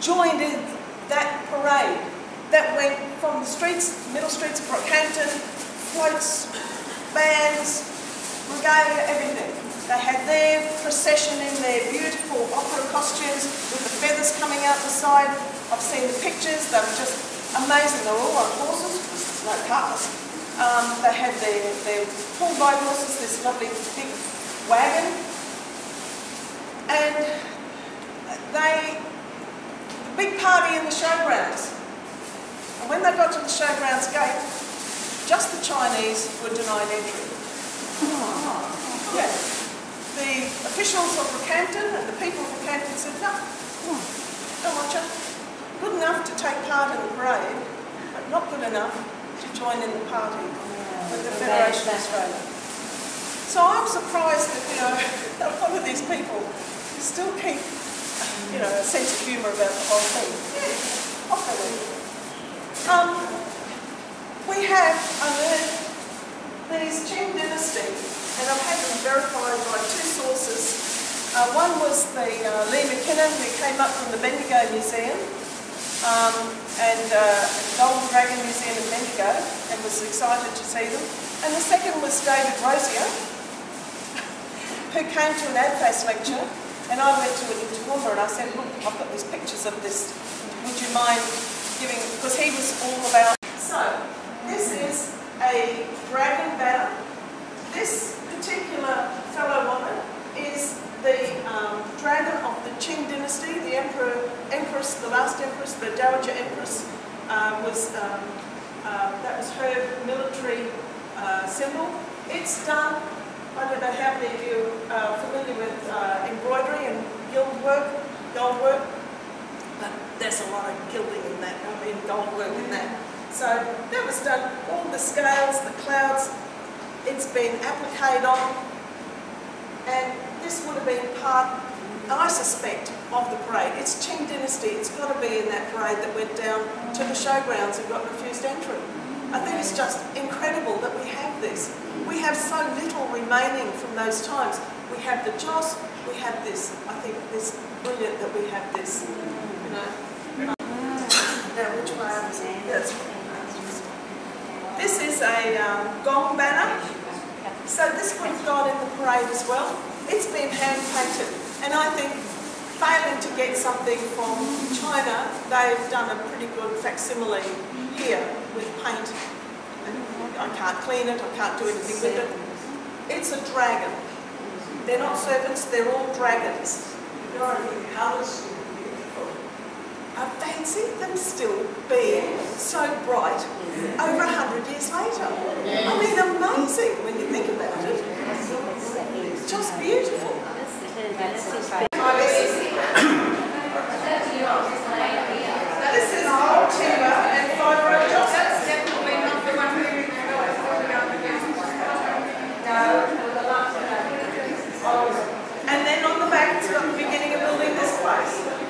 joined in that parade that went from the streets, middle streets of Rockhampton, floats, bands, regalia, everything. They had their procession in their beautiful opera costumes with the feathers coming out the side. I've seen the pictures, they were just amazing. They were all on horses, no cars. Um, they had their, their pulled by horses, this lovely big wagon. And they, the big party in the showgrounds. And when they got to the showgrounds gate, just the Chinese were denied entry. Yeah. The officials of Rockhampton and the people of Rockhampton said, no, don't want you. Good enough to take part in the parade, but not good enough to join in the party with the Federation of Australia. So I'm surprised that, you know, a lot of these people still keep, you know, a sense of humour about the whole thing. Yeah, off they went. Um, we have unearthed these Qing dynasty, and I've had them verified by two sources. Uh, one was the uh, Lee McKinnon who came up from the Bendigo Museum um, and uh, Golden Dragon Museum in Bendigo and was excited to see them. And the second was David Rosier who came to an ADFAS lecture and I went to it in and I said, look, I've got these pictures of this. Would you mind giving, because he was all about. So, this is a dragon banner. This particular fellow woman is the um, dragon of the Qing dynasty, the emperor, empress, the last empress, the Dowager Empress, uh, was um, uh, that was her military uh, symbol. It's done. I don't know how many of you are familiar with uh, embroidery and gild work, gold work, but there's a lot of gilding in that. I mean, gold work in that. So that was done. All the scales, the clouds, it's been appliqued on, and this would have been part, I suspect, of the parade. It's Qing Dynasty, it's got to be in that parade that went down to the showgrounds and got refused entry. I think it's just incredible that we have this. We have so little remaining from those times. We have the Joss, we have this. I think it's brilliant that we have this, you know. This is a um, gong banner. So this have gone in the parade as well. It's been hand painted, and I think failing to get something from China, they've done a pretty good facsimile here with paint. I can't clean it, I can't do anything with it. It's a dragon. They're not serpents, they're all dragons. Fancy them still being so bright over a hundred years later. I mean, amazing when you think about it. Just beautiful. This is old timber and. And then on the back, it's the beginning of building this place.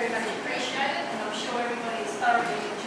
very much appreciated, and I'm sure everybody is thoroughly